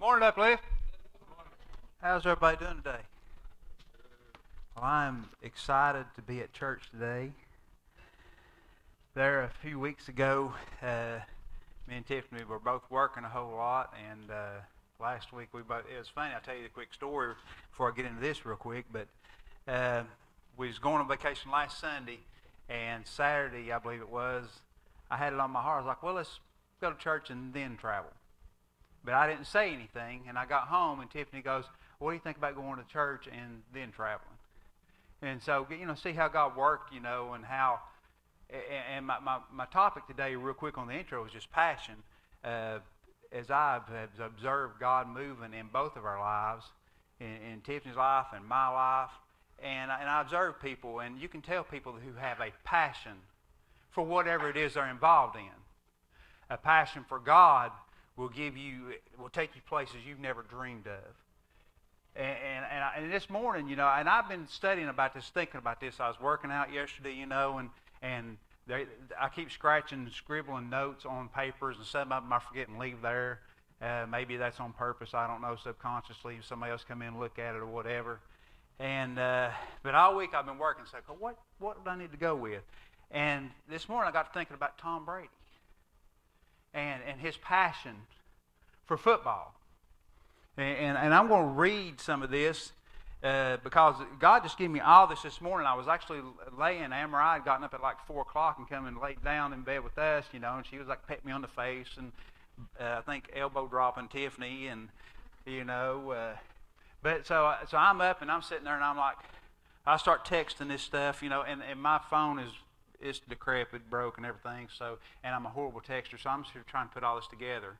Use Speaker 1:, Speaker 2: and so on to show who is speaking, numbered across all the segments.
Speaker 1: Morning, Uplift. How's everybody doing today? Well, I'm excited to be at church today. There, a few weeks ago, uh, me and Tiffany were both working a whole lot, and uh, last week we both. It was funny. I'll tell you a quick story before I get into this real quick. But uh, we was going on vacation last Sunday, and Saturday, I believe it was, I had it on my heart. I was like, well, let's go to church and then travel. But I didn't say anything, and I got home, and Tiffany goes, "What do you think about going to church and then traveling?" And so, you know, see how God worked, you know, and how. And my, my, my topic today, real quick on the intro, is just passion. Uh, as I've observed God moving in both of our lives, in, in Tiffany's life and my life, and and I observe people, and you can tell people who have a passion for whatever it is they're involved in. A passion for God will give you, will take you places you've never dreamed of. And, and, and, I, and, this morning, you know, and I've been studying about this, thinking about this. I was working out yesterday, you know, and, and they, I keep scratching and scribbling notes on papers, and some of them I forget and leave there. Uh, maybe that's on purpose. I don't know, subconsciously. Somebody else come in and look at it or whatever. And uh, but all week I've been working. So what what do I need to go with? And this morning I got thinking about Tom Brady and, and his passion for football. And, and, and I'm going to read some of this uh, because God just gave me all this this morning. I was actually laying, Amarai had gotten up at like 4 o'clock and come and laid down in bed with us, you know, and she was like petting me on the face and uh, I think elbow dropping Tiffany and, you know, uh, but so, so I'm up and I'm sitting there and I'm like, I start texting this stuff, you know, and, and my phone is it's decrepit, broke, and everything. So, and I'm a horrible texter, so I'm just trying to put all this together.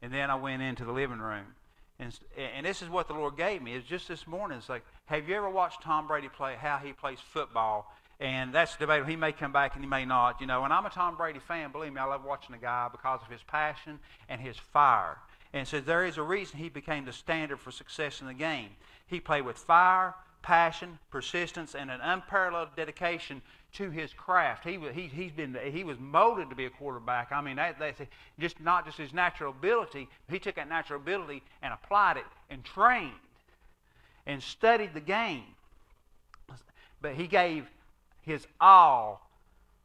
Speaker 1: And then I went into the living room, and and this is what the Lord gave me. It's just this morning. It's like, have you ever watched Tom Brady play? How he plays football? And that's debatable. He may come back and he may not, you know. And I'm a Tom Brady fan. Believe me, I love watching the guy because of his passion and his fire. And so there is a reason he became the standard for success in the game. He played with fire, passion, persistence, and an unparalleled dedication to his craft. He, he, he's been, he was molded to be a quarterback. I mean, that, that's just not just his natural ability. He took that natural ability and applied it and trained and studied the game. But he gave his all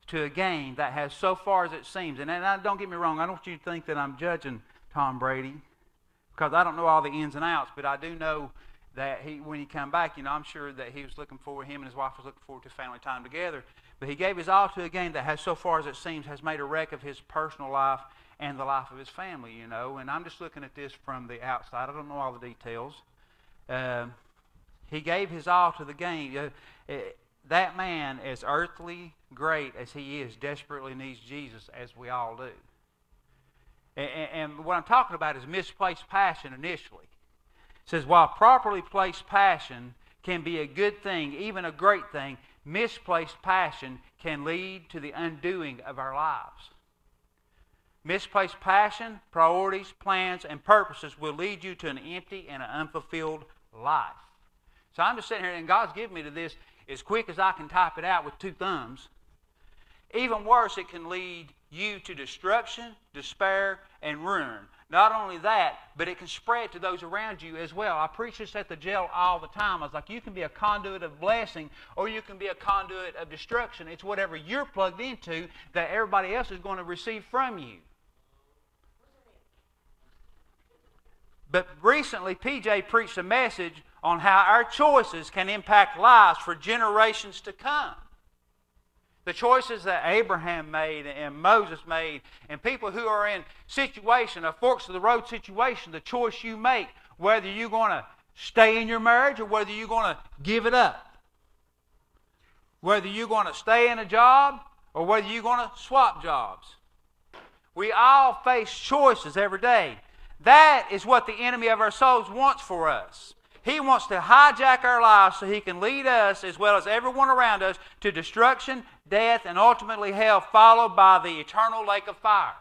Speaker 1: to a game that has so far as it seems. And, and don't get me wrong, I don't want you to think that I'm judging Tom Brady because I don't know all the ins and outs, but I do know that he, when he came back, you know, I'm sure that he was looking forward, him and his wife was looking forward to family time together. But he gave his all to a game that has, so far as it seems, has made a wreck of his personal life and the life of his family, you know. And I'm just looking at this from the outside. I don't know all the details. Uh, he gave his all to the game. Uh, uh, that man, as earthly great as he is, desperately needs Jesus, as we all do. And, and what I'm talking about is misplaced passion initially says, while properly placed passion can be a good thing, even a great thing, misplaced passion can lead to the undoing of our lives. Misplaced passion, priorities, plans, and purposes will lead you to an empty and an unfulfilled life. So I'm just sitting here, and God's given me to this as quick as I can type it out with two thumbs. Even worse, it can lead you to destruction, despair, and ruin. Not only that, but it can spread to those around you as well. I preach this at the jail all the time. I was like, you can be a conduit of blessing or you can be a conduit of destruction. It's whatever you're plugged into that everybody else is going to receive from you. But recently, PJ preached a message on how our choices can impact lives for generations to come. The choices that Abraham made and Moses made, and people who are in situation, a forks of the road situation, the choice you make, whether you're going to stay in your marriage or whether you're going to give it up. Whether you're going to stay in a job or whether you're going to swap jobs. We all face choices every day. That is what the enemy of our souls wants for us. He wants to hijack our lives so he can lead us, as well as everyone around us, to destruction, death, and ultimately hell, followed by the eternal lake of fire.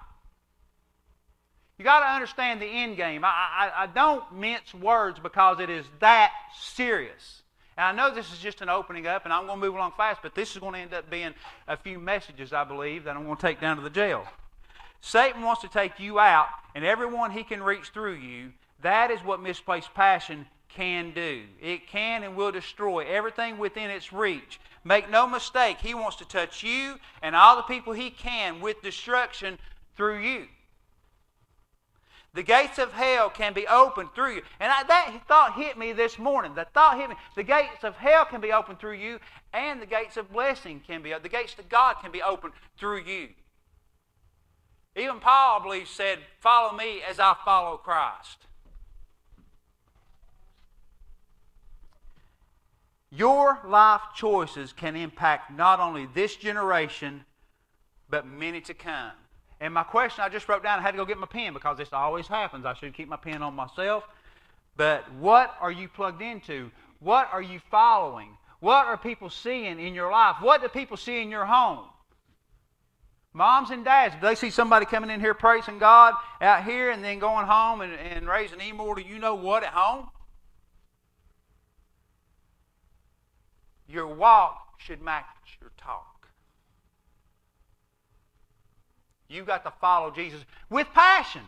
Speaker 1: You got to understand the end game. I, I, I don't mince words because it is that serious. And I know this is just an opening up, and I'm going to move along fast, but this is going to end up being a few messages, I believe, that I'm going to take down to the jail. Satan wants to take you out, and everyone he can reach through you That is what misplaced passion can do. It can and will destroy everything within its reach. Make no mistake, He wants to touch you and all the people He can with destruction through you. The gates of hell can be opened through you. And I, that thought hit me this morning. That thought hit me. The gates of hell can be opened through you, and the gates of blessing can be, the gates to God can be opened through you. Even Paul, I believe, said, Follow me as I follow Christ. Your life choices can impact not only this generation, but many to come. And my question I just wrote down, I had to go get my pen because this always happens. I should keep my pen on myself. But what are you plugged into? What are you following? What are people seeing in your life? What do people see in your home? Moms and dads, if they see somebody coming in here praising God out here and then going home and, and raising immortal, you know what at home? Your walk should match your talk. You've got to follow Jesus with passion.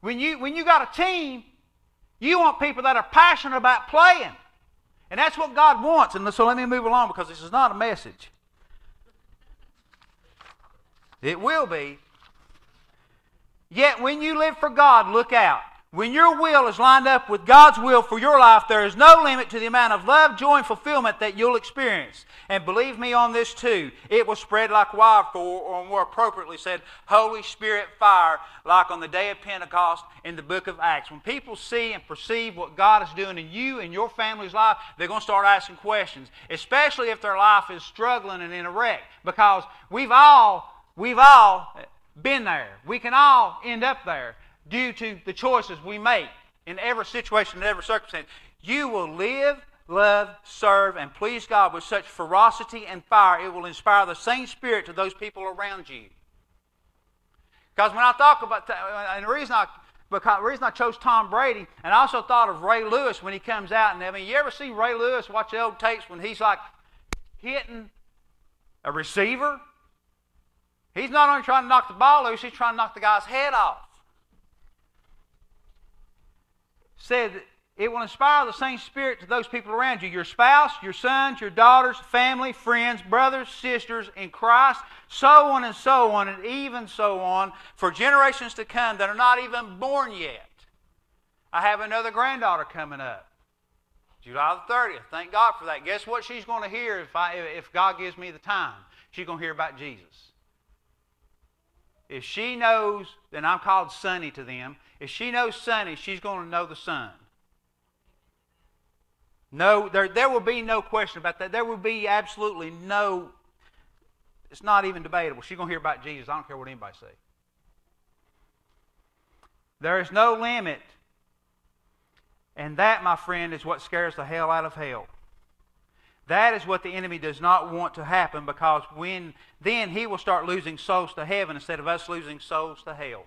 Speaker 1: When you, when you got a team, you want people that are passionate about playing. And that's what God wants. And so let me move along because this is not a message. It will be. Yet when you live for God, look out. When your will is lined up with God's will for your life, there is no limit to the amount of love, joy, and fulfillment that you'll experience. And believe me on this too, it will spread like wildfire, or more appropriately said, Holy Spirit fire, like on the day of Pentecost in the book of Acts. When people see and perceive what God is doing in you and your family's life, they're going to start asking questions, especially if their life is struggling and in a wreck. Because we've all, we've all been there. We can all end up there due to the choices we make in every situation, in every circumstance. You will live, love, serve, and please God with such ferocity and fire, it will inspire the same spirit to those people around you. Because when I talk about, and the reason I, because the reason I chose Tom Brady, and I also thought of Ray Lewis when he comes out, and I mean, you ever see Ray Lewis watch the old tapes when he's like hitting a receiver? He's not only trying to knock the ball loose, he's trying to knock the guy's head off said it will inspire the same spirit to those people around you your spouse, your sons, your daughters, family, friends, brothers, sisters in Christ, so on and so on, and even so on for generations to come that are not even born yet. I have another granddaughter coming up. July the 30th. Thank God for that. Guess what she's going to hear if, I, if God gives me the time? She's going to hear about Jesus. If she knows, then I'm called Sonny to them. If she knows Sonny, she's going to know the Son. No, there, there will be no question about that. There will be absolutely no, it's not even debatable. She's going to hear about Jesus. I don't care what anybody says. There is no limit. And that, my friend, is what scares the hell out of hell. That is what the enemy does not want to happen because when then he will start losing souls to heaven instead of us losing souls to hell.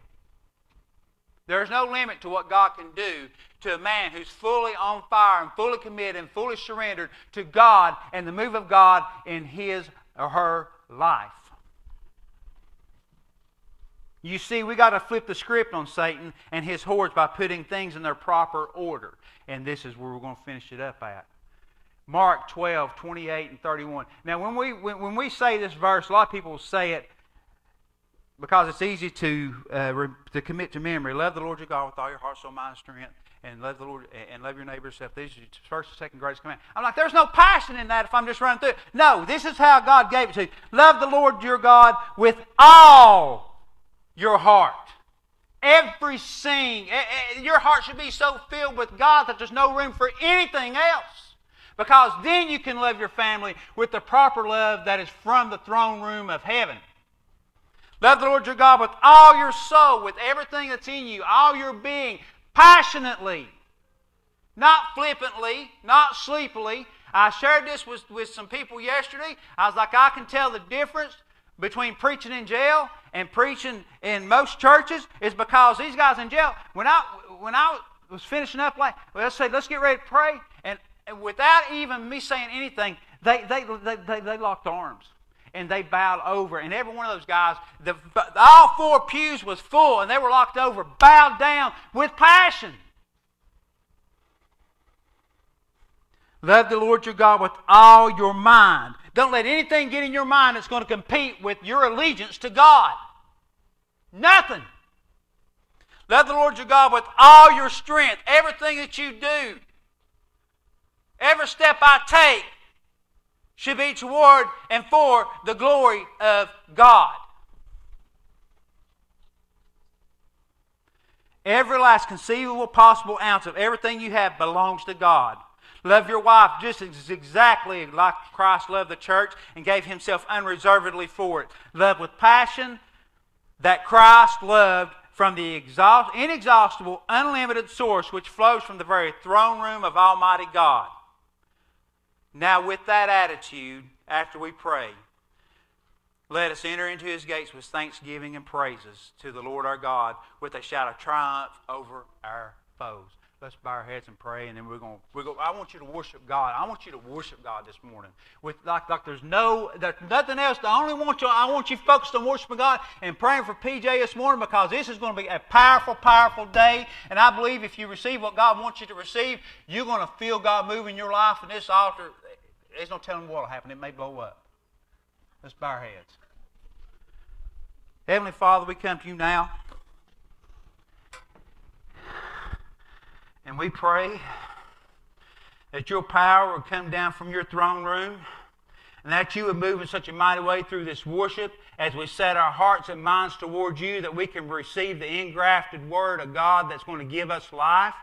Speaker 1: There is no limit to what God can do to a man who's fully on fire and fully committed and fully surrendered to God and the move of God in his or her life. You see, we got to flip the script on Satan and his hordes by putting things in their proper order. And this is where we're going to finish it up at. Mark 12, 28 and 31. Now, when we, when, when we say this verse, a lot of people say it because it's easy to, uh, to commit to memory. Love the Lord your God with all your heart, soul, mind, and strength, and love the Lord and love your neighbor yourself. These are the first and second greatest command. I'm like, there's no passion in that if I'm just running through it. No, this is how God gave it to you. Love the Lord your God with all your heart. Every sing, your heart should be so filled with God that there's no room for anything else. Because then you can love your family with the proper love that is from the throne room of heaven. Love the Lord your God with all your soul, with everything that's in you, all your being, passionately, not flippantly, not sleepily. I shared this with, with some people yesterday. I was like, I can tell the difference between preaching in jail and preaching in most churches is because these guys in jail, when I when I was finishing up, like, well, let's say, let's get ready to pray, and without even me saying anything, they, they, they, they, they locked arms and they bowed over. And every one of those guys, the, all four pews was full, and they were locked over, bowed down with passion. Love the Lord your God with all your mind. Don't let anything get in your mind that's going to compete with your allegiance to God. Nothing. Love the Lord your God with all your strength, everything that you do every step I take, should be toward and for the glory of God. Every last conceivable possible ounce of everything you have belongs to God. Love your wife just as exactly like Christ loved the church and gave himself unreservedly for it. Love with passion that Christ loved from the inexhaustible, unlimited source which flows from the very throne room of Almighty God. Now, with that attitude, after we pray, let us enter into his gates with thanksgiving and praises to the Lord our God with a shout of triumph over our foes. Let's bow our heads and pray, and then we're going. We're going. I want you to worship God. I want you to worship God this morning. With like, like there's no, there's nothing else. I only want you. I want you focused on worshiping God and praying for PJ this morning because this is going to be a powerful, powerful day. And I believe if you receive what God wants you to receive, you're going to feel God moving your life. And this altar, there's no telling what will happen. It may blow up. Let's bow our heads. Heavenly Father, we come to you now. And we pray that your power would come down from your throne room and that you would move in such a mighty way through this worship as we set our hearts and minds towards you that we can receive the engrafted word of God that's going to give us life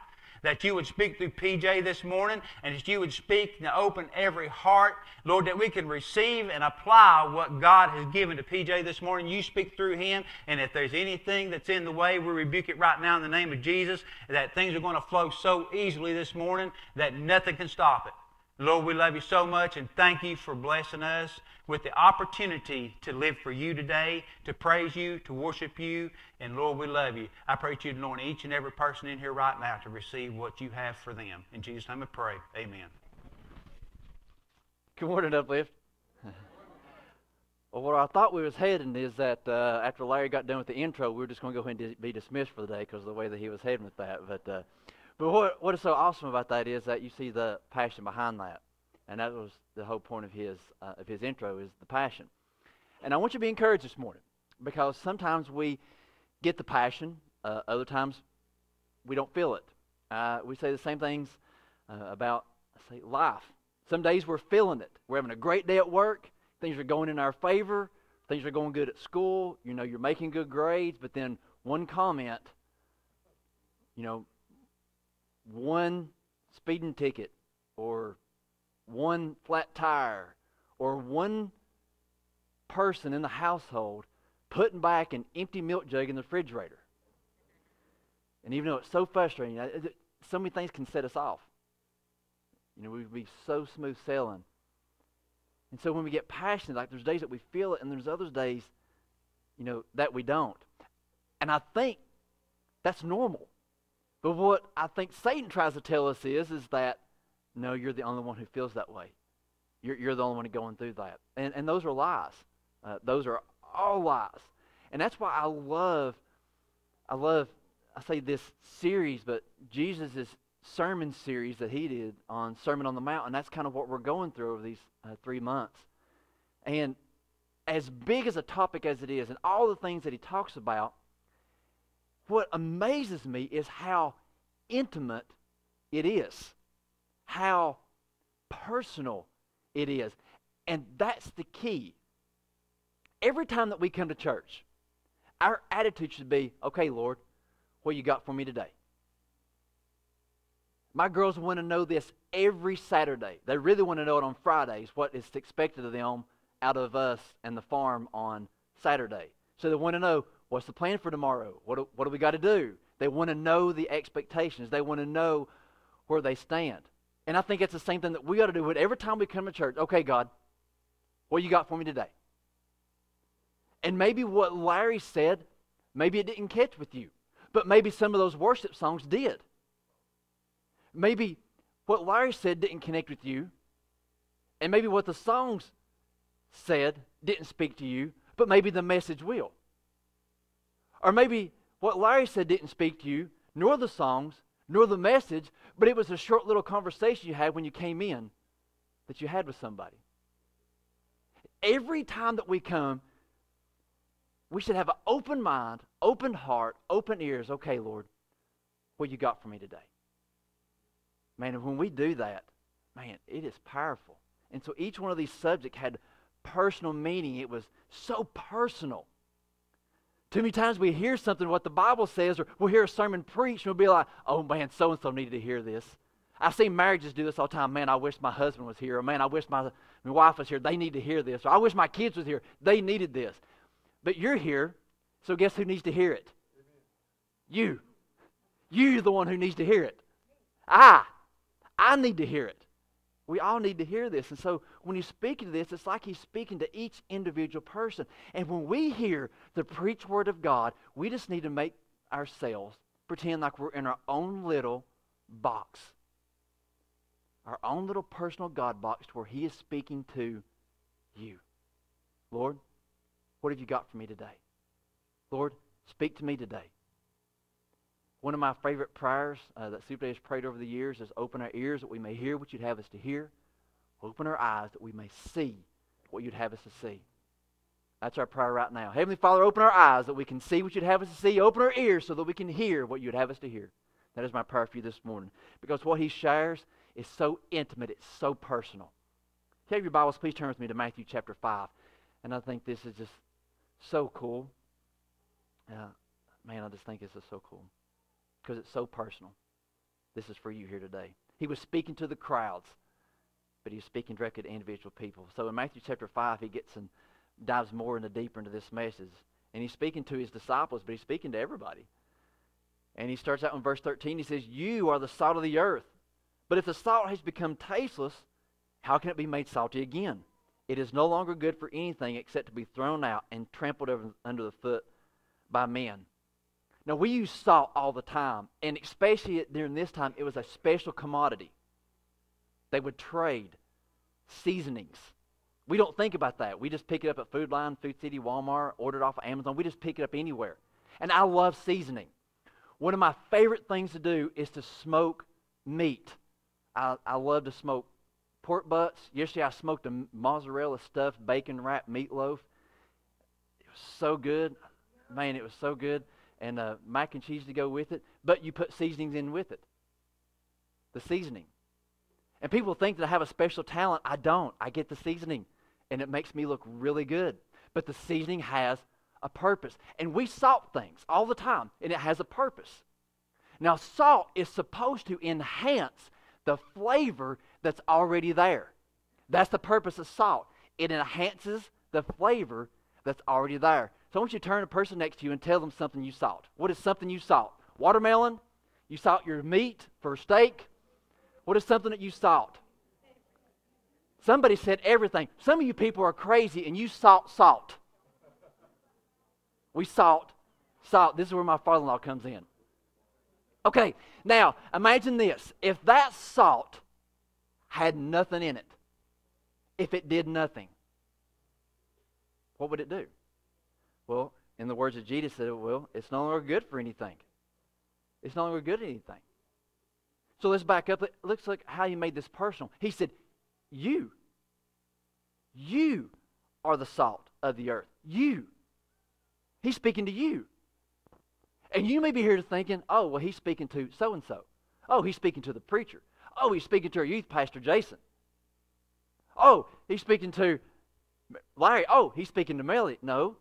Speaker 1: that you would speak through PJ this morning and that you would speak and open every heart, Lord, that we can receive and apply what God has given to PJ this morning. You speak through him, and if there's anything that's in the way, we rebuke it right now in the name of Jesus, that things are going to flow so easily this morning that nothing can stop it. Lord, we love you so much and thank you for blessing us with the opportunity to live for you today, to praise you, to worship you. And Lord, we love you. I pray that you anoint each and every person in here right now to receive what you have for them. In Jesus' name I pray. Amen.
Speaker 2: Good morning, Uplift. well, where I thought we was heading is that uh, after Larry got done with the intro, we were just going to go ahead and be dismissed for the day because of the way that he was heading with that. But uh, but what, what is so awesome about that is that you see the passion behind that. And that was the whole point of his, uh, of his intro is the passion. And I want you to be encouraged this morning because sometimes we get the passion, uh, other times we don't feel it. Uh, we say the same things uh, about say life. Some days we're feeling it. We're having a great day at work. Things are going in our favor. Things are going good at school. You know, you're making good grades. But then one comment, you know, one speeding ticket or one flat tire or one person in the household putting back an empty milk jug in the refrigerator. And even though it's so frustrating, so many things can set us off. You know, we'd be so smooth sailing. And so when we get passionate, like there's days that we feel it, and there's other days, you know, that we don't. And I think that's normal. But what I think Satan tries to tell us is, is that, no, you're the only one who feels that way. You're, you're the only one going through that. And, and those are lies. Uh, those are all lies. And that's why I love, I love, I say this series, but Jesus' sermon series that he did on Sermon on the Mount. And that's kind of what we're going through over these uh, three months. And as big as a topic as it is, and all the things that he talks about, what amazes me is how intimate it is, how personal it is. And that's the key. Every time that we come to church, our attitude should be okay, Lord, what you got for me today? My girls want to know this every Saturday. They really want to know it on Fridays, what is expected of them out of us and the farm on Saturday. So they want to know What's the plan for tomorrow? What do, what do we got to do? They want to know the expectations. They want to know where they stand. And I think it's the same thing that we got to do with every time we come to church. Okay, God, what you got for me today? And maybe what Larry said, maybe it didn't catch with you, but maybe some of those worship songs did. Maybe what Larry said didn't connect with you, and maybe what the songs said didn't speak to you, but maybe the message will. Or maybe what Larry said didn't speak to you, nor the songs, nor the message, but it was a short little conversation you had when you came in that you had with somebody. Every time that we come, we should have an open mind, open heart, open ears. Okay, Lord, what you got for me today? Man, when we do that, man, it is powerful. And so each one of these subjects had personal meaning. It was so personal. Too many times we hear something, what the Bible says, or we'll hear a sermon preached, and we'll be like, oh man, so and so needed to hear this. I see marriages do this all the time. Man, I wish my husband was here. Or man, I wish my, my wife was here. They need to hear this. Or I wish my kids was here. They needed this. But you're here, so guess who needs to hear it? You. You're the one who needs to hear it. I. I need to hear it. We all need to hear this. And so when he's speaking to this, it's like he's speaking to each individual person. And when we hear the preached word of God, we just need to make ourselves pretend like we're in our own little box. Our own little personal God box where he is speaking to you. Lord, what have you got for me today? Lord, speak to me today. One of my favorite prayers uh, that Super has prayed over the years is open our ears that we may hear what you'd have us to hear. Open our eyes that we may see what you'd have us to see. That's our prayer right now. Heavenly Father, open our eyes that we can see what you'd have us to see. Open our ears so that we can hear what you'd have us to hear. That is my prayer for you this morning. Because what he shares is so intimate, it's so personal. Take your Bibles, please turn with me to Matthew chapter 5. And I think this is just so cool. Uh, man, I just think this is so cool because it's so personal. This is for you here today. He was speaking to the crowds, but he was speaking directly to individual people. So in Matthew chapter 5, he gets and dives more into deeper into this message. And he's speaking to his disciples, but he's speaking to everybody. And he starts out in verse 13. He says, You are the salt of the earth. But if the salt has become tasteless, how can it be made salty again? It is no longer good for anything except to be thrown out and trampled under the foot by men. Now, we use salt all the time, and especially during this time, it was a special commodity. They would trade seasonings. We don't think about that. We just pick it up at Food Lion, Food City, Walmart, order it off of Amazon. We just pick it up anywhere. And I love seasoning. One of my favorite things to do is to smoke meat. I, I love to smoke pork butts. Yesterday I smoked a mozzarella stuffed bacon wrapped meatloaf. It was so good. Man, it was so good. And uh, mac and cheese to go with it. But you put seasonings in with it. The seasoning. And people think that I have a special talent. I don't. I get the seasoning. And it makes me look really good. But the seasoning has a purpose. And we salt things all the time. And it has a purpose. Now, salt is supposed to enhance the flavor that's already there. That's the purpose of salt. It enhances the flavor that's already there. So I want you to turn to the person next to you and tell them something you salt. What is something you salt? Watermelon? You salt your meat for steak? What is something that you salt? Somebody said everything. Some of you people are crazy and you salt salt. We salt salt. This is where my father in law comes in. Okay, now imagine this. If that salt had nothing in it, if it did nothing, what would it do? Well, in the words of Jesus, said, well, it's no longer good for anything. It's no longer good anything. So let's back up. It looks like how he made this personal. He said, You, you are the salt of the earth. You. He's speaking to you. And you may be here thinking, oh, well, he's speaking to so and so. Oh, he's speaking to the preacher. Oh, he's speaking to our youth pastor, Jason. Oh, he's speaking to Larry. Oh, he's speaking to Melly. No,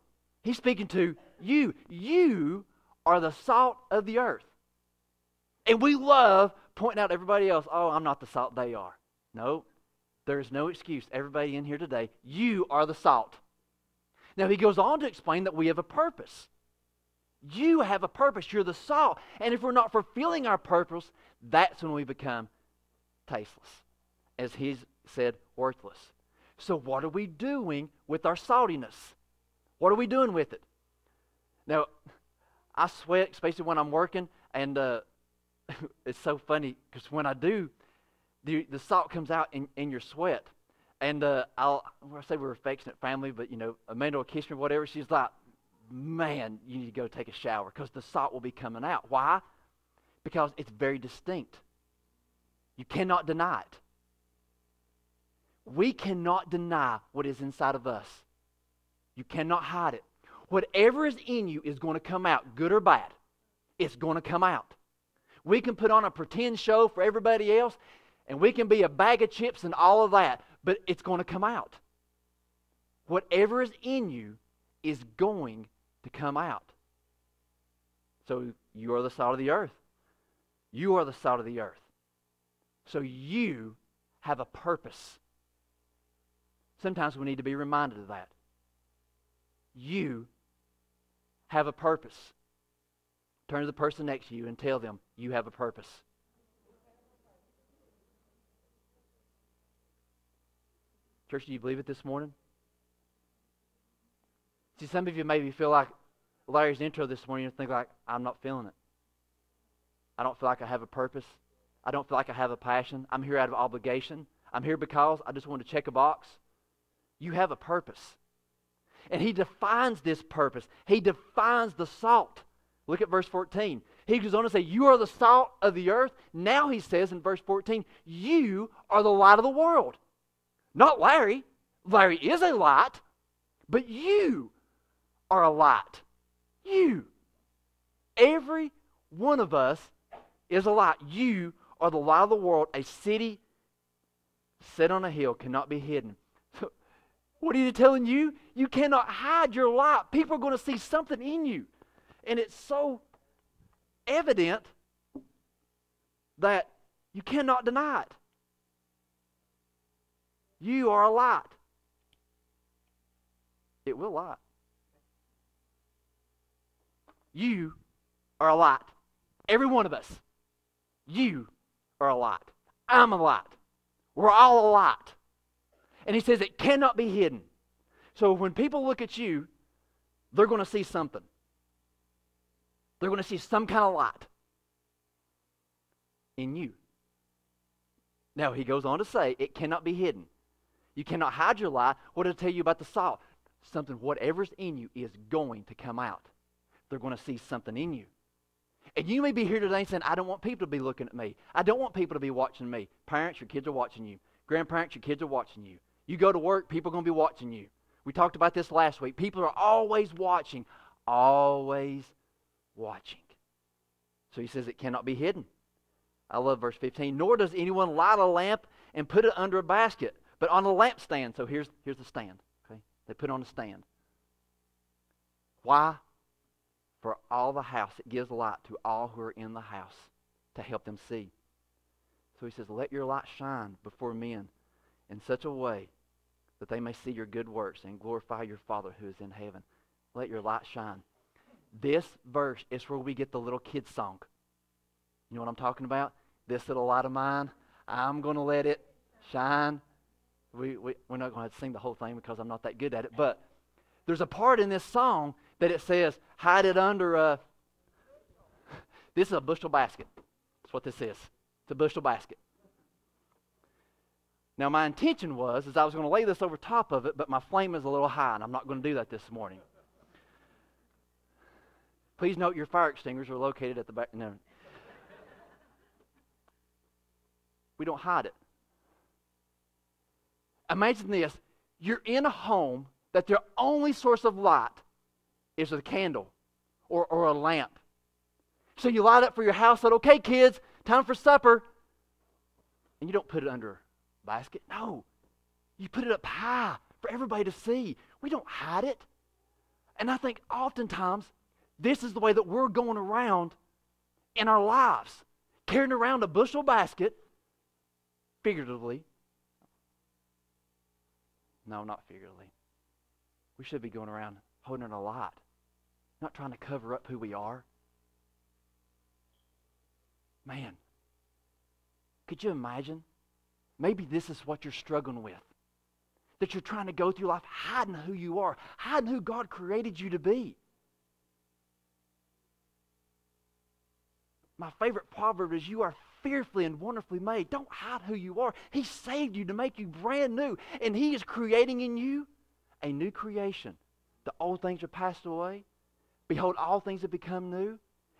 Speaker 2: he's speaking to you. You are the salt of the earth. And we love pointing out everybody else, oh, I'm not the salt they are. No, there's no excuse. Everybody in here today, you are the salt. Now, he goes on to explain that we have a purpose. You have a purpose. You're the salt. And if we're not fulfilling our purpose, that's when we become tasteless. As he said, worthless. So, what are we doing with our saltiness? What are we doing with it? Now, I sweat, especially when I'm working, and uh, it's so funny because when I do, the, the salt comes out in, in your sweat. And uh, I'll I say we're affectionate family, but you know, Amanda will kiss me or whatever. She's like, man, you need to go take a shower because the salt will be coming out. Why? Because it's very distinct. You cannot deny it. We cannot deny what is inside of us. You cannot hide it. Whatever is in you is going to come out, good or bad. It's going to come out. We can put on a pretend show for everybody else, and we can be a bag of chips and all of that, but it's going to come out. Whatever is in you is going to come out. So you are the salt of the earth. You are the salt of the earth. So you have a purpose. Sometimes we need to be reminded of that. You have a purpose. Turn to the person next to you and tell them you have a purpose. Church, do you believe it this morning? See, some of you maybe feel like Larry's intro this morning and think like, I'm not feeling it. I don't feel like I have a purpose. I don't feel like I have a passion. I'm here out of obligation. I'm here because I just want to check a box. You have a purpose. And he defines this purpose. He defines the salt. Look at verse 14. He goes on to say, You are the salt of the earth. Now he says in verse 14, You are the light of the world. Not Larry. Larry is a light, but you are a light. You. Every one of us is a light. You are the light of the world. A city set on a hill cannot be hidden. What are you telling you? You cannot hide your light. People are going to see something in you. And it's so evident that you cannot deny it. You are a light. It will light. You are a light. Every one of us. You are a light. I'm a light. We're all a light. And he says it cannot be hidden. So when people look at you, they're going to see something. They're going to see some kind of light in you. Now, he goes on to say it cannot be hidden. You cannot hide your light. What did I tell you about the salt? Something, whatever's in you, is going to come out. They're going to see something in you. And you may be here today saying, I don't want people to be looking at me. I don't want people to be watching me. Parents, your kids are watching you. Grandparents, your kids are watching you. You go to work, people are going to be watching you. We talked about this last week. People are always watching, always watching. So he says it cannot be hidden. I love verse 15. Nor does anyone light a lamp and put it under a basket, but on a lampstand. So here's, here's the stand. Okay? They put on a stand. Why? For all the house. It gives light to all who are in the house to help them see. So he says, Let your light shine before men in such a way that they may see your good works and glorify your Father who is in heaven. Let your light shine. This verse is where we get the little kid song. You know what I'm talking about? This little light of mine, I'm going to let it shine. We, we, we're not going to sing the whole thing because I'm not that good at it, but there's a part in this song that it says, hide it under a. This is a bushel basket. That's what this is. It's a bushel basket. Now, my intention was is I was going to lay this over top of it, but my flame is a little high, and I'm not going to do that this morning. Please note your fire extinguishers are located at the back. No. We don't hide it. Imagine this. You're in a home that their only source of light is a candle or, or a lamp. So you light up for your house, said, okay, kids, time for supper. And you don't put it under basket. No. You put it up high for everybody to see. We don't hide it. And I think oftentimes this is the way that we're going around in our lives, carrying around a bushel basket, figuratively. No, not figuratively. We should be going around holding a light, not trying to cover up who we are. Man, could you imagine Maybe this is what you're struggling with. That you're trying to go through life hiding who you are, hiding who God created you to be. My favorite proverb is You are fearfully and wonderfully made. Don't hide who you are. He saved you to make you brand new, and He is creating in you a new creation. The old things are passed away. Behold, all things have become new.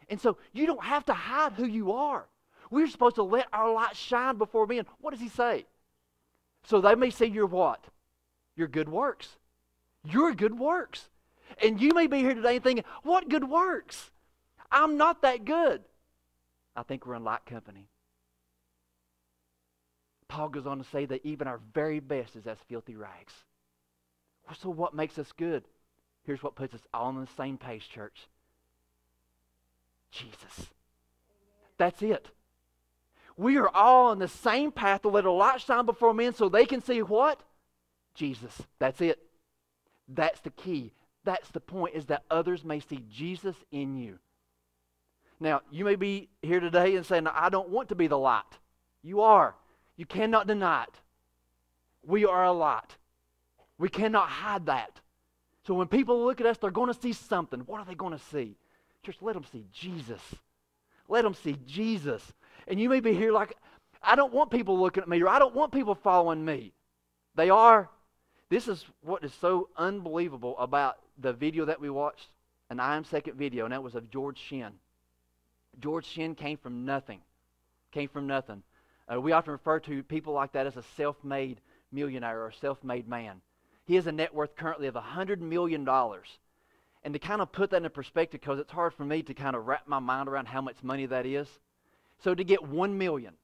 Speaker 2: And so you don't have to hide who you are. We're supposed to let our light shine before men. What does he say? So they may see your what? Your good works. Your good works. And you may be here today thinking, what good works? I'm not that good. I think we're in light company. Paul goes on to say that even our very best is as filthy rags. So, what makes us good? Here's what puts us all on the same page, church Jesus. That's it. We are all on the same path to let a light shine before men so they can see what? Jesus. That's it. That's the key. That's the point, is that others may see Jesus in you. Now, you may be here today and saying, I don't want to be the light. You are. You cannot deny it. We are a light. We cannot hide that. So when people look at us, they're going to see something. What are they going to see? Church, let them see Jesus. Let them see Jesus. And you may be here like, I don't want people looking at me, or I don't want people following me. They are. This is what is so unbelievable about the video that we watched, an I Am Second video, and that was of George Shinn. George Shinn came from nothing. Came from nothing. Uh, we often refer to people like that as a self made millionaire or self made man. He has a net worth currently of $100 million. And to kind of put that in perspective, because it's hard for me to kind of wrap my mind around how much money that is. So to get 1 million,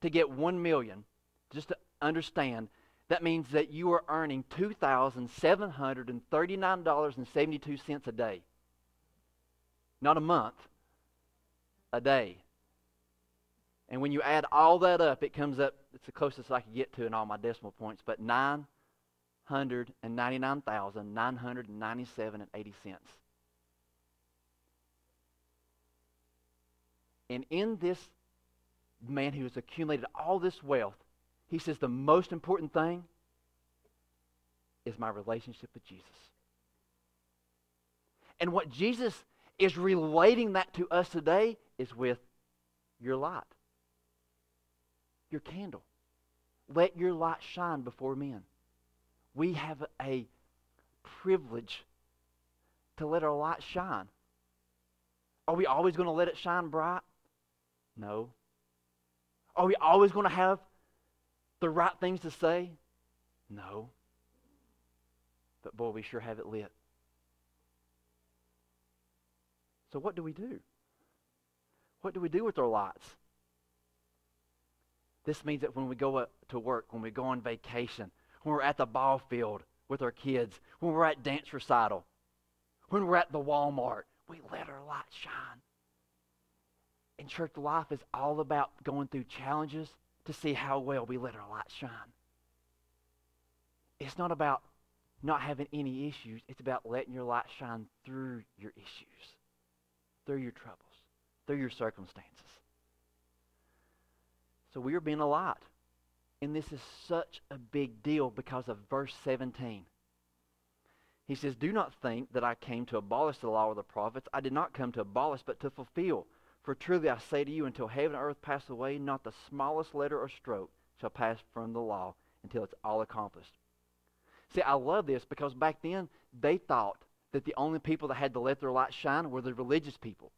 Speaker 2: to get 1 million, just to understand, that means that you are earning $2,739.72 a day. Not a month, a day. And when you add all that up, it comes up, it's the closest I can get to in all my decimal points, but 999,997 and 80 cents. And in this man who has accumulated all this wealth, he says the most important thing is my relationship with Jesus. And what Jesus is relating that to us today is with your light, your candle. Let your light shine before men. We have a privilege to let our light shine. Are we always going to let it shine bright? No. Are we always going to have the right things to say? No. But boy, we sure have it lit. So, what do we do? What do we do with our lights? This means that when we go to work, when we go on vacation, when we're at the ball field with our kids, when we're at dance recital, when we're at the Walmart, we let our light shine. And church life is all about going through challenges to see how well we let our light shine. It's not about not having any issues. It's about letting your light shine through your issues, through your troubles, through your circumstances. So we are being a light. And this is such a big deal because of verse 17. He says, Do not think that I came to abolish the law of the prophets. I did not come to abolish, but to fulfill. For truly I say to you, until heaven and earth pass away, not the smallest letter or stroke shall pass from the law until it's all accomplished. See, I love this because back then they thought that the only people that had to let their light shine were the religious people.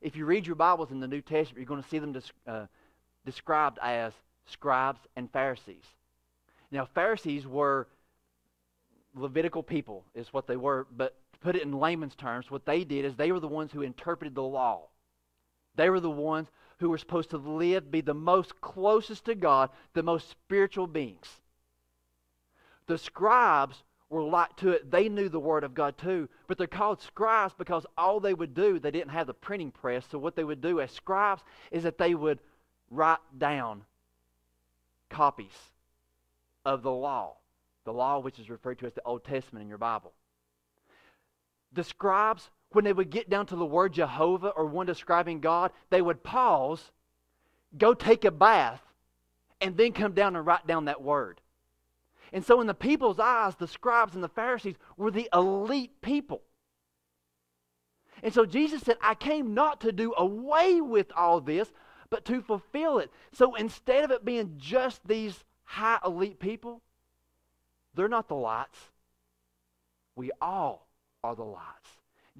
Speaker 2: If you read your Bibles in the New Testament, you're going to see them uh, described as scribes and Pharisees. Now, Pharisees were Levitical people, is what they were, but to put it in layman's terms, what they did is they were the ones who interpreted the law. They were the ones who were supposed to live, be the most closest to God, the most spiritual beings. The scribes were like to it. They knew the Word of God too, but they're called scribes because all they would do, they didn't have the printing press, so what they would do as scribes is that they would write down copies of the law, the law which is referred to as the Old Testament in your Bible. The scribes when they would get down to the word Jehovah or one describing God, they would pause, go take a bath, and then come down and write down that word. And so, in the people's eyes, the scribes and the Pharisees were the elite people. And so, Jesus said, I came not to do away with all this, but to fulfill it. So, instead of it being just these high elite people, they're not the lights. We all are the lights.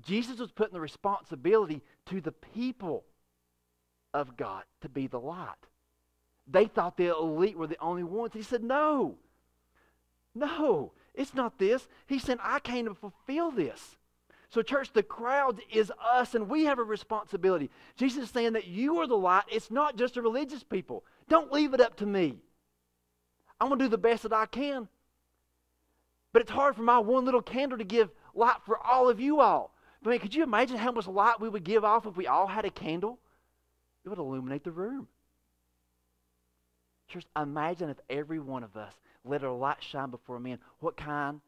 Speaker 2: Jesus was putting the responsibility to the people of God to be the light. They thought the elite were the only ones. He said, No, no, it's not this. He said, I came to fulfill this. So, church, the crowd is us, and we have a responsibility. Jesus is saying that you are the light. It's not just the religious people. Don't leave it up to me. I'm going to do the best that I can. But it's hard for my one little candle to give light for all of you all. I mean, could you imagine how much light we would give off if we all had a candle? It would illuminate the room. Church, imagine if every one of us let our light shine before men, what kind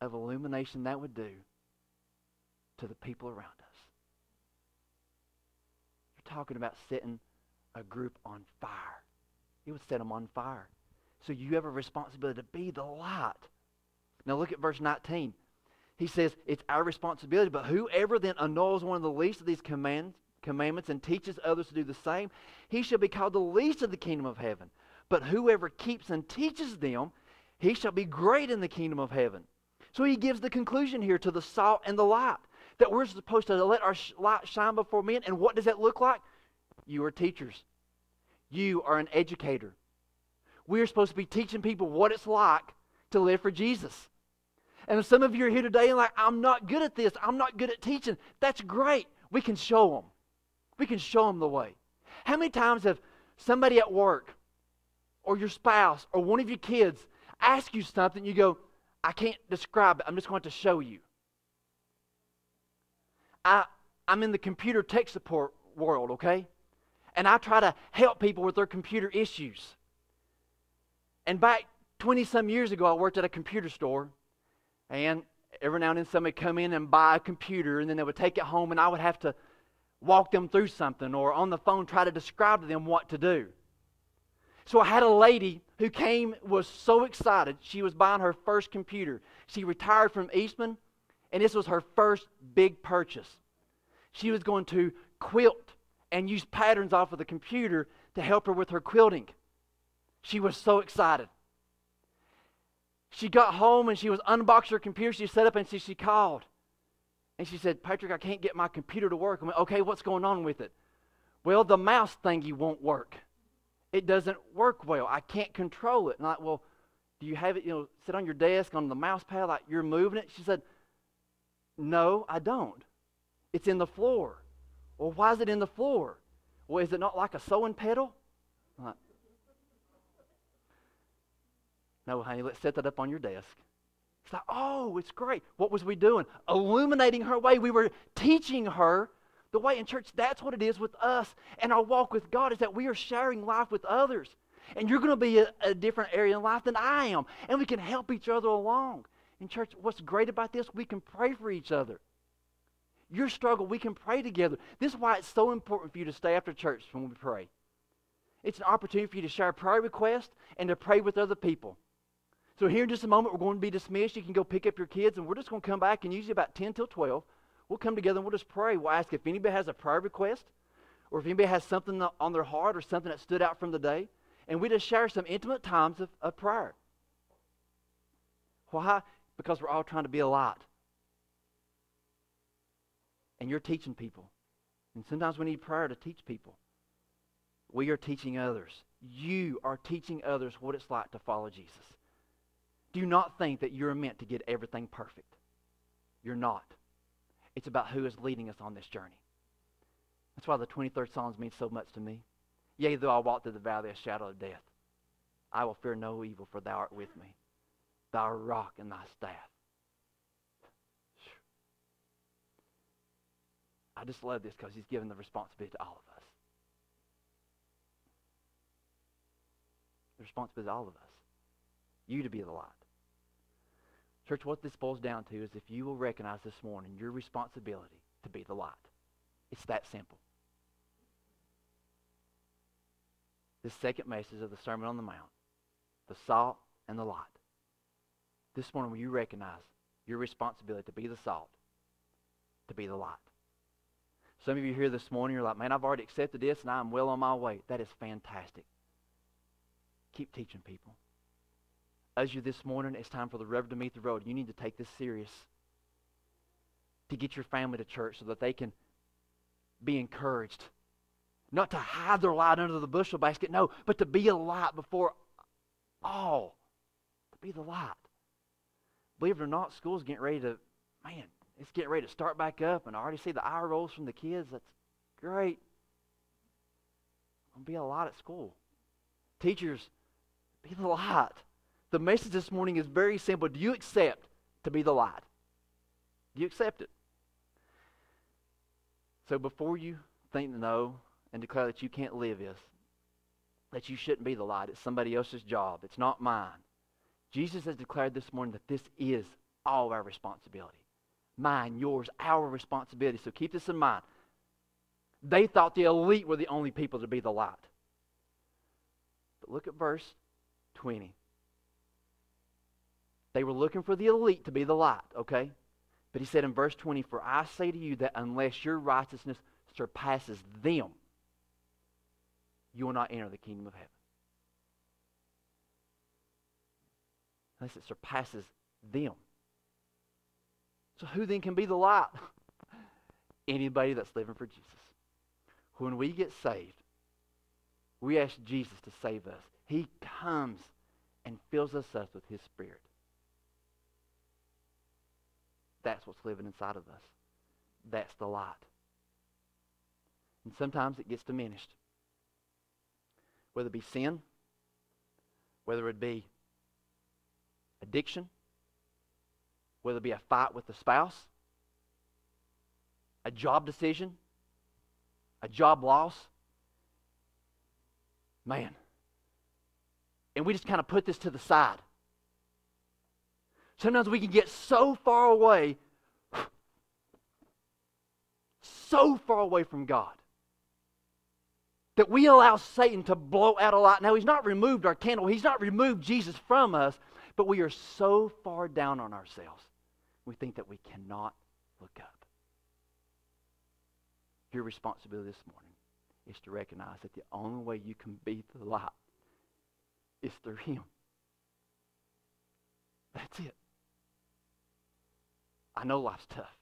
Speaker 2: of illumination that would do to the people around us. You're talking about setting a group on fire. It would set them on fire. So you have a responsibility to be the light. Now look at verse 19. He says, It's our responsibility, but whoever then annuls one of the least of these commands, commandments and teaches others to do the same, he shall be called the least of the kingdom of heaven. But whoever keeps and teaches them, he shall be great in the kingdom of heaven. So he gives the conclusion here to the salt and the light that we're supposed to let our light shine before men. And what does that look like? You are teachers, you are an educator. We're supposed to be teaching people what it's like to live for Jesus. And some of you are here today and like, I'm not good at this. I'm not good at teaching. That's great. We can show them. We can show them the way. How many times have somebody at work or your spouse or one of your kids ask you something, you go, I can't describe it. I'm just going to show you. I, I'm in the computer tech support world, okay? And I try to help people with their computer issues. And back 20 some years ago, I worked at a computer store. And every now and then somebody come in and buy a computer, and then they would take it home, and I would have to walk them through something or on the phone try to describe to them what to do. So I had a lady who came, was so excited. She was buying her first computer. She retired from Eastman, and this was her first big purchase. She was going to quilt and use patterns off of the computer to help her with her quilting. She was so excited. She got home and she was unboxed her computer. She set up and she, she called. And she said, Patrick, I can't get my computer to work. I went, okay, what's going on with it? Well, the mouse thingy won't work. It doesn't work well. I can't control it. And I'm like, well, do you have it, you know, sit on your desk on the mouse pad like you're moving it? She said, no, I don't. It's in the floor. Well, why is it in the floor? Well, is it not like a sewing pedal? No, honey, let's set that up on your desk. It's like, oh, it's great. What was we doing? Illuminating her way. We were teaching her the way. In church, that's what it is with us and our walk with God is that we are sharing life with others. And you're going to be a, a different area in life than I am. And we can help each other along. In church, what's great about this? We can pray for each other. Your struggle, we can pray together. This is why it's so important for you to stay after church when we pray. It's an opportunity for you to share prayer requests and to pray with other people. So here in just a moment, we're going to be dismissed. You can go pick up your kids, and we're just going to come back, and usually about 10 till 12, we'll come together and we'll just pray. We'll ask if anybody has a prayer request or if anybody has something on their heart or something that stood out from the day. And we just share some intimate times of, of prayer. Why? Because we're all trying to be a light. And you're teaching people. And sometimes we need prayer to teach people. We are teaching others. You are teaching others what it's like to follow Jesus. Do not think that you're meant to get everything perfect. You're not. It's about who is leading us on this journey. That's why the 23rd Psalms means so much to me. Yea, though I walk through the valley of shadow of death, I will fear no evil, for thou art with me. Thy rock and thy staff. I just love this because he's given the responsibility to all of us. The responsibility to all of us. You to be the light. Church, what this boils down to is if you will recognize this morning your responsibility to be the light. It's that simple. The second message of the Sermon on the Mount, the salt and the light. This morning, will you recognize your responsibility to be the salt, to be the light? Some of you here this morning, you're like, man, I've already accepted this and I'm well on my way. That is fantastic. Keep teaching people as you this morning, it's time for the rubber to meet the road. You need to take this serious. to get your family to church so that they can be encouraged. Not to hide their light under the bushel basket, no, but to be a light before all. To be the light. Believe it or not, school's getting ready to, man, it's getting ready to start back up, and I already see the eye rolls from the kids. That's great. I'll be a light at school. Teachers, be the light. The message this morning is very simple. Do you accept to be the light? Do you accept it? So before you think no and declare that you can't live this, that you shouldn't be the light, it's somebody else's job, it's not mine. Jesus has declared this morning that this is all our responsibility. Mine, yours, our responsibility. So keep this in mind. They thought the elite were the only people to be the light. But look at verse 20. They were looking for the elite to be the light, okay? But he said in verse 20, For I say to you that unless your righteousness surpasses them, you will not enter the kingdom of heaven. Unless it surpasses them. So who then can be the light? Anybody that's living for Jesus. When we get saved, we ask Jesus to save us. He comes and fills us up with his spirit. That's what's living inside of us. That's the light. And sometimes it gets diminished. Whether it be sin, whether it be addiction, whether it be a fight with the spouse, a job decision, a job loss. Man. And we just kind of put this to the side. Sometimes we can get so far away, so far away from God, that we allow Satan to blow out a light. Now, he's not removed our candle, he's not removed Jesus from us, but we are so far down on ourselves, we think that we cannot look up. Your responsibility this morning is to recognize that the only way you can be the light is through Him. That's it. I know life's tough.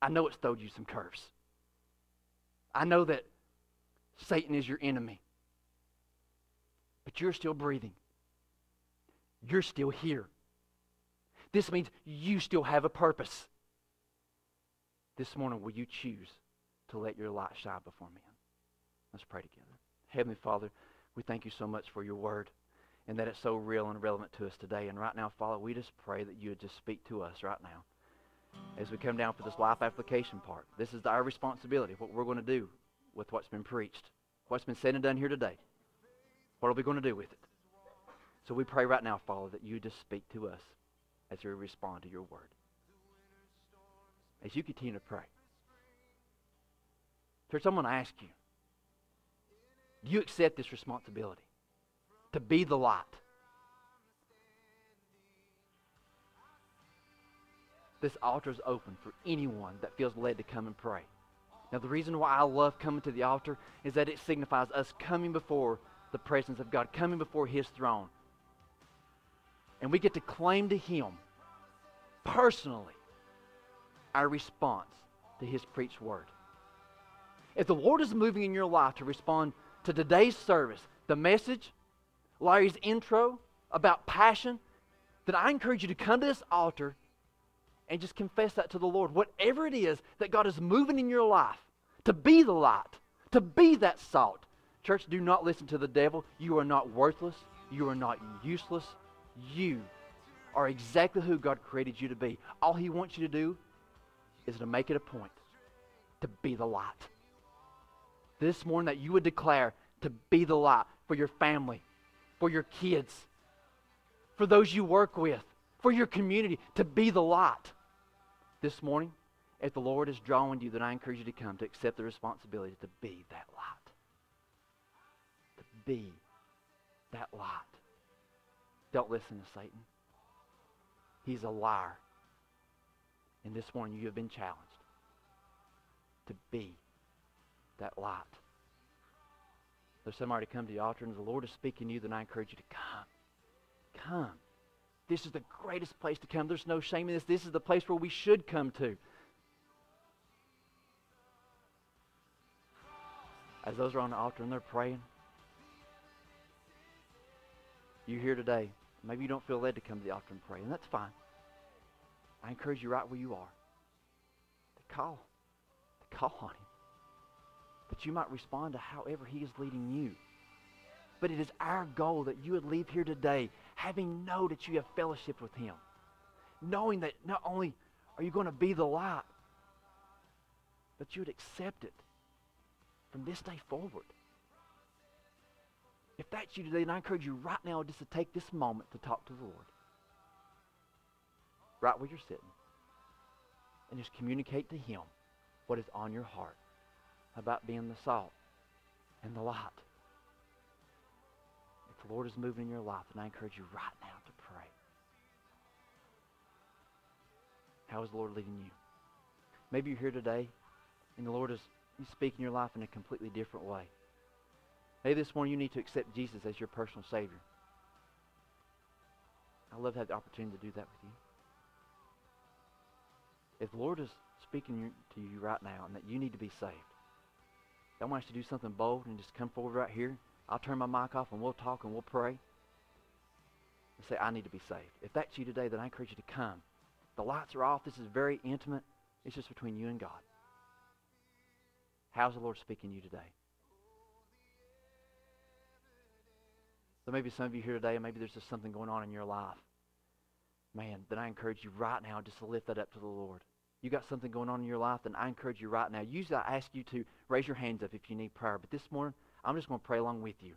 Speaker 2: I know it's thrown you some curves. I know that Satan is your enemy. But you're still breathing. You're still here. This means you still have a purpose. This morning, will you choose to let your light shine before men? Let's pray together. Heavenly Father, we thank you so much for your word and that it's so real and relevant to us today. And right now, Father, we just pray that you would just speak to us right now as we come down for this life application part. This is our responsibility, what we're going to do with what's been preached, what's been said and done here today. What are we going to do with it? So we pray right now, Father, that you just speak to us as we respond to your word. As you continue to pray. Church, I'm going to ask you, do you accept this responsibility to be the light? This altar is open for anyone that feels led to come and pray. Now, the reason why I love coming to the altar is that it signifies us coming before the presence of God, coming before His throne. And we get to claim to Him personally our response to His preached word. If the Lord is moving in your life to respond to today's service, the message, Larry's intro about passion, then I encourage you to come to this altar and just confess that to the Lord. Whatever it is that God is moving in your life, to be the light, to be that salt. Church, do not listen to the devil. You are not worthless. You are not useless. You are exactly who God created you to be. All He wants you to do is to make it a point to be the light. This morning, that you would declare to be the light for your family, for your kids, for those you work with, for your community, to be the light. This morning, if the Lord is drawing you, then I encourage you to come to accept the responsibility to be that light. To be that light. Don't listen to Satan. He's a liar. And this morning you have been challenged to be that light. There's somebody come to the altar and the Lord is speaking to you, then I encourage you to come. Come. This is the greatest place to come. There's no shame in this. This is the place where we should come to. As those are on the altar and they're praying, you're here today. Maybe you don't feel led to come to the altar and pray, and that's fine. I encourage you right where you are to call, to call on Him. That you might respond to however He is leading you. But it is our goal that you would leave here today having know that you have fellowship with Him. Knowing that not only are you going to be the light, but you would accept it from this day forward. If that's you today, then I encourage you right now just to take this moment to talk to the Lord. Right where you're sitting. And just communicate to Him what is on your heart about being the salt and the light. The Lord is moving in your life, and I encourage you right now to pray. How is the Lord leading you? Maybe you're here today and the Lord is speaking your life in a completely different way. Maybe this morning you need to accept Jesus as your personal Savior. i love to have the opportunity to do that with you. If the Lord is speaking to you right now and that you need to be saved, I want us to do something bold and just come forward right here. I'll turn my mic off and we'll talk and we'll pray. And say, I need to be saved. If that's you today, then I encourage you to come. The lights are off. This is very intimate. It's just between you and God. How's the Lord speaking to you today? There may be some of you here today, and maybe there's just something going on in your life. Man, then I encourage you right now just to lift that up to the Lord. You got something going on in your life, then I encourage you right now. Usually I ask you to raise your hands up if you need prayer, but this morning I'm just going to pray along with you.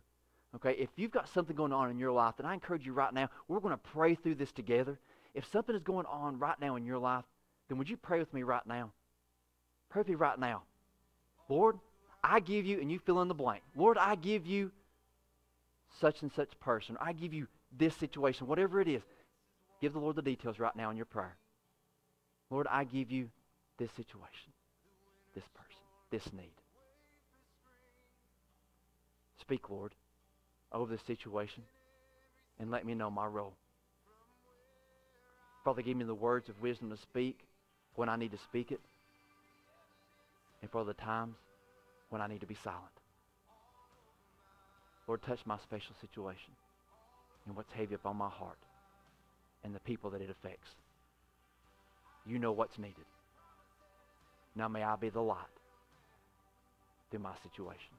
Speaker 2: Okay, if you've got something going on in your life, then I encourage you right now, we're going to pray through this together. If something is going on right now in your life, then would you pray with me right now? Pray with me right now. Lord, I give you, and you fill in the blank. Lord, I give you such and such person. I give you this situation, whatever it is. Give the Lord the details right now in your prayer. Lord, I give you this situation, this person, this need. Speak, Lord, over this situation and let me know my role. Father, give me the words of wisdom to speak when I need to speak it and for the times when I need to be silent. Lord, touch my special situation and what's heavy upon my heart and the people that it affects. You know what's needed. Now may I be the light through my situation.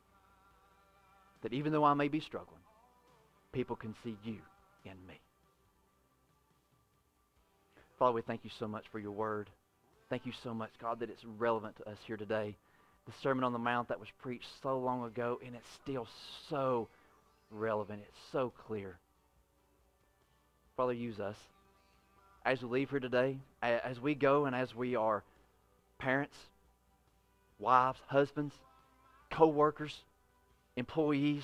Speaker 2: That even though I may be struggling, people can see you in me. Father, we thank you so much for your word. Thank you so much, God, that it's relevant to us here today. The Sermon on the Mount that was preached so long ago, and it's still so relevant. It's so clear. Father, use us. As we leave here today, as we go and as we are parents, wives, husbands, co-workers, employees,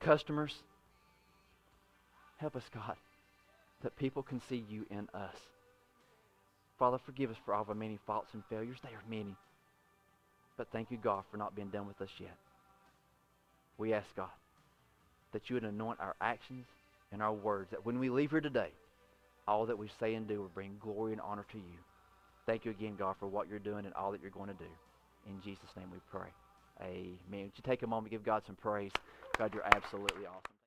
Speaker 2: customers, help us, God, that people can see you in us. Father, forgive us for all of our many faults and failures. They are many. But thank you, God, for not being done with us yet. We ask, God, that you would anoint our actions and our words, that when we leave here today, all that we say and do will bring glory and honor to you. Thank you again, God, for what you're doing and all that you're going to do. In Jesus' name we pray. Amen. Would you take a moment to give God some praise? God, you're absolutely awesome.